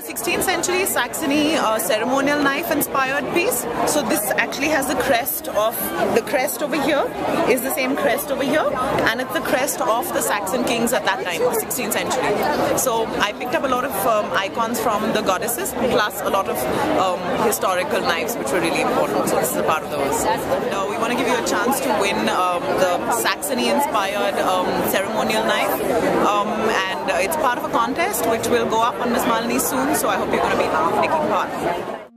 16th century Saxony uh, ceremonial knife inspired piece. So this actually has the crest of the crest over here is the same crest over here, and it's the crest of the Saxon kings at that time, 16th century. So I picked up a lot of um, icons from the goddesses, plus a lot of um, historical knives which were really important. So this is a part of those. Uh, we want to give you a chance to win um, the Saxony inspired um, ceremonial knife, um, and it's part of a contest which will go up on Miss Malini soon. So I hope you're going to be taking part.